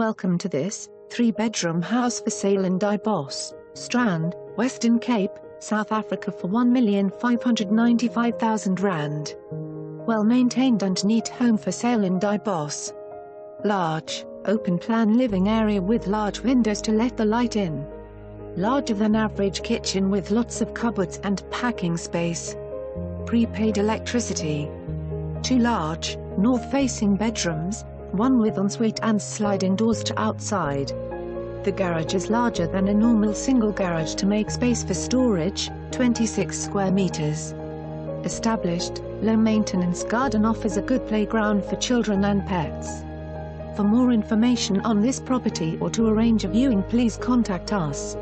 Welcome to this, three-bedroom house for sale in Die Bos, Strand, Western Cape, South Africa for R1,595,000. Well-maintained and neat home for sale in Die Bos. Large, open-plan living area with large windows to let the light in. Larger than average kitchen with lots of cupboards and packing space. Prepaid electricity. Two large, north-facing bedrooms, one with ensuite and sliding doors to outside. The garage is larger than a normal single garage to make space for storage, 26 square meters. Established, low-maintenance garden offers a good playground for children and pets. For more information on this property or to arrange a viewing please contact us.